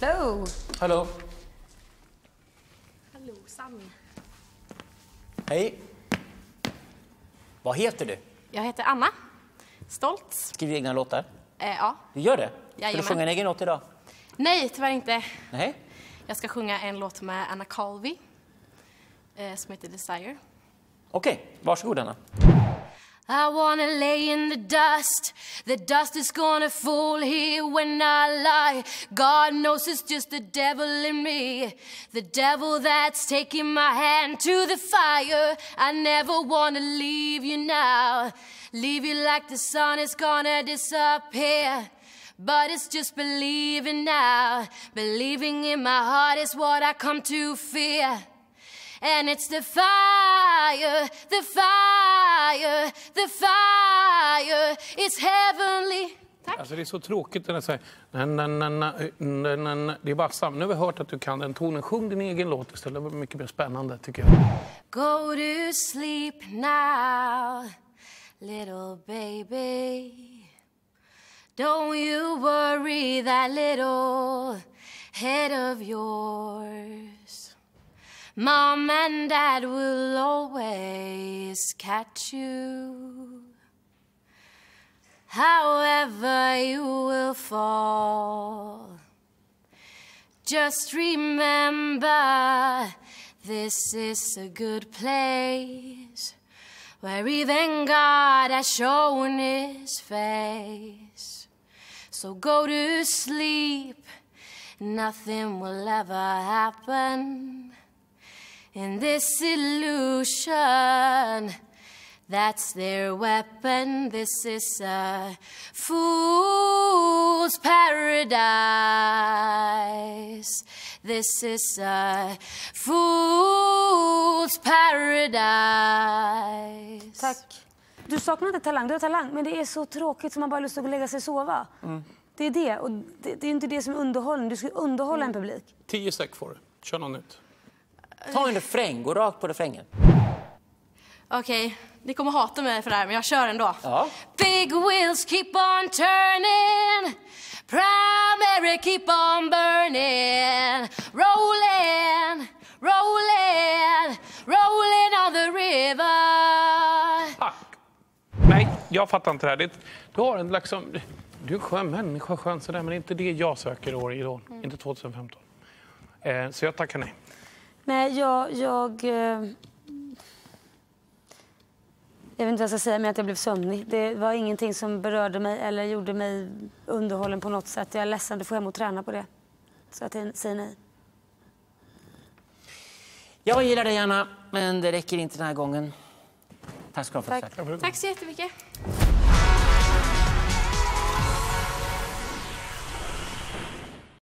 Hello! Hallå. Hallåsan. Hej. Vad heter du? Jag heter Anna. Stolt. Skriver egna låtar? Eh, ja. Du gör det? Ska du Jajamän. sjunga en egen låt idag? Nej, tyvärr inte. Nej? Jag ska sjunga en låt med Anna Calvi eh, som heter Desire. Okej, varsågod Anna. I wanna lay in the dust. The dust is gonna fall here when I lie. God knows it's just the devil in me. The devil that's taking my hand to the fire. I never wanna leave you now. Leave you like the sun is gonna disappear. But it's just believing now. Believing in my heart is what I come to fear. And it's the fire, the fire, the fire. It's heavenly. Tack. Alltså det är så tråkigt när det säger na, na, na, na, na, na. Det är bara samma. Nu har vi hört att du kan den tonen. Sjung din egen låt istället. Det var mycket mer spännande tycker jag. Go to sleep now, little baby. Don't you worry that little head of yours. Mom and dad will always catch you. However, you will fall. Just remember, this is a good place where even God has shown his face. So go to sleep, nothing will ever happen in this illusion. That's their weapon. This is a fool's paradise. This is a fool's paradise. Tack. Du saknar inte talang, du har talang, men det är så tråkigt så man bara har lust att lägga sig och sova. Det är det, och det, det är inte det som är underhållning. Du ska underhålla en publik. Tio säck får du. Kör något nytt. Ta en refräng, gå rakt på refrängen. Okej, ni kommer hata mig för det här, men jag kör ändå. Ja. Big wheels keep on turning Primary keep on burning Rolling, rolling, rolling on the river Tack. Nej, jag fattar inte det här. Du har en liksom... Du är en skön människa, skön sådär, men det är inte det jag söker i år, Idol. Inte 2015. Eh, så jag tackar nej. Nej, jag... Jag, eh, jag vet inte vad jag ska säga, men att jag blev sömnig. Det var ingenting som berörde mig eller gjorde mig underhållen på något sätt. Jag är ledsen, du får hem och träna på det. Så jag säger nej. Jag gillar dig Anna, men det räcker inte den här gången. Tack ska du ha Tack. Tack så jättemycket.